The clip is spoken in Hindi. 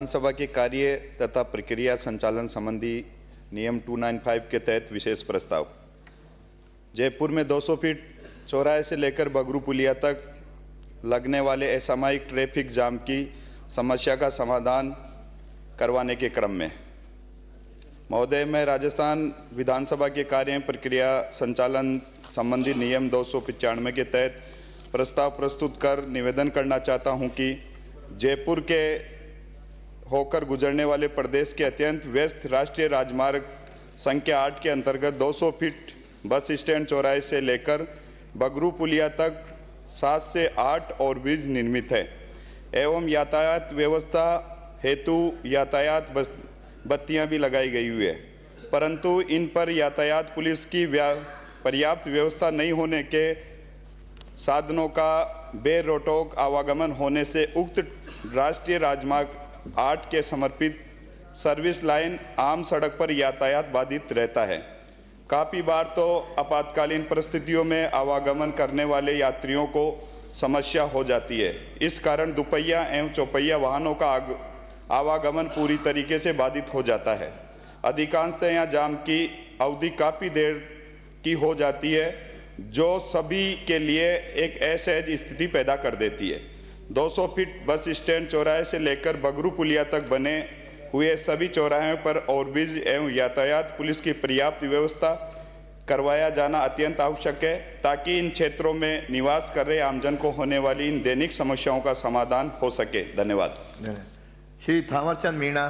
विधानसभा के कार्य तथा प्रक्रिया संचालन संबंधी नियम 295 के तहत विशेष प्रस्ताव। जयपुर में 200 फीट चौराहे से लेकर बगरू पुलिया तक लगने वाले असामयिक ट्रैफ़िक जाम की समस्या का समाधान करवाने के क्रम में। महोदय, मैं राजस्थान विधानसभा के कार्य, प्रक्रिया संचालन संबंधी नियम दो सौ पंचानवे के तहत प्रस्ताव प्रस्तुत कर निवेदन करना चाहता हूँ कि जयपुर के होकर गुजरने वाले प्रदेश के अत्यंत व्यस्त राष्ट्रीय राजमार्ग संख्या आठ के अंतर्गत 200 फीट बस स्टैंड चौराहे से लेकर बगरू पुलिया तक सात से आठ और ब्रिज निर्मित है। एवं यातायात व्यवस्था हेतु यातायात बत्तियाँ भी लगाई गई हुई है। परंतु इन पर यातायात पुलिस की पर्याप्त व्यवस्था नहीं होने के साधनों का बेरोटोक आवागमन होने से उक्त राष्ट्रीय राजमार्ग आठ के समर्पित सर्विस लाइन आम सड़क पर यातायात बाधित रहता है। काफ़ी बार तो आपातकालीन परिस्थितियों में आवागमन करने वाले यात्रियों को समस्या हो जाती है। इस कारण दुपहिया एवं चौपहिया वाहनों का आवागमन पूरी तरीके से बाधित हो जाता है। अधिकांशतः यहाँ जाम की अवधि काफ़ी देर की हो जाती है, जो सभी के लिए एक असहज स्थिति पैदा कर देती है। 200 फीट बस स्टैंड चौराहे से लेकर बगरू पुलिया तक बने हुए सभी चौराहों पर ओवरब्रिज एवं यातायात पुलिस की पर्याप्त व्यवस्था करवाया जाना अत्यंत आवश्यक है, ताकि इन क्षेत्रों में निवास कर रहे आमजन को होने वाली इन दैनिक समस्याओं का समाधान हो सके। धन्यवाद। श्री थावरचंद मीणा